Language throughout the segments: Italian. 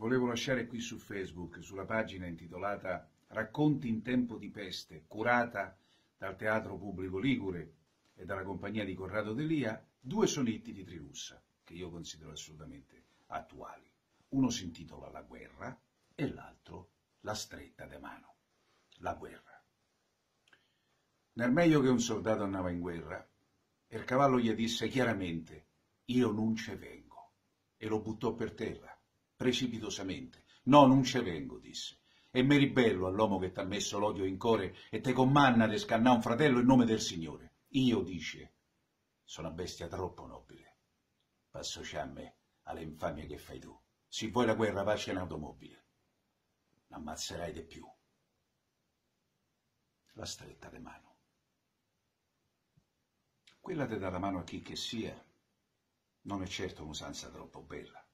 volevo lasciare qui su Facebook, sulla pagina intitolata Racconti in tempo di peste, curata dal Teatro Pubblico Ligure e dalla compagnia di Corrado Delia, due sonetti di Trilussa, che io considero assolutamente attuali. Uno si intitola La guerra e l'altro La stretta de mano. La guerra. Nel meglio che un soldato andava in guerra, il cavallo gli disse chiaramente «Io non ce vengo» e lo buttò per terra, precipitosamente. «No, non ce vengo», disse e mi ribello all'uomo che t'ha messo l'odio in core e te commanna di scannare un fratello in nome del Signore. Io, dice, sono una bestia troppo nobile. Passocià a me, alle infamie che fai tu. Se vuoi la guerra, pace in automobile. N'ammazzerai di più. La stretta de mano. Quella te dà la mano a chi che sia, non è certo un'usanza troppo bella.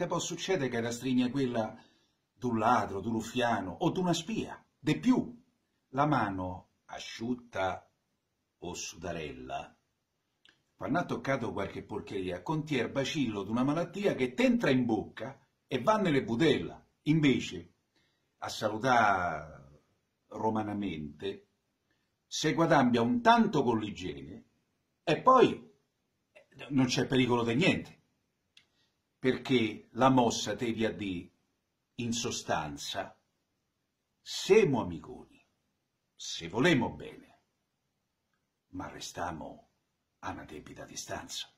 Te può succedere che la strigna quella d'un ladro, d'un ruffiano o d'una spia. De più, la mano asciutta o sudarella, quando ha toccato qualche porcheria, contiene il bacillo d'una malattia che t'entra in bocca e va nelle budella. Invece, a salutare romanamente, se guadagna un tanto con l'igiene e poi non c'è pericolo di niente, perché la mossa te vi a dire in sostanza, siamo amiconi, se volemo bene, ma restiamo a una debita distanza.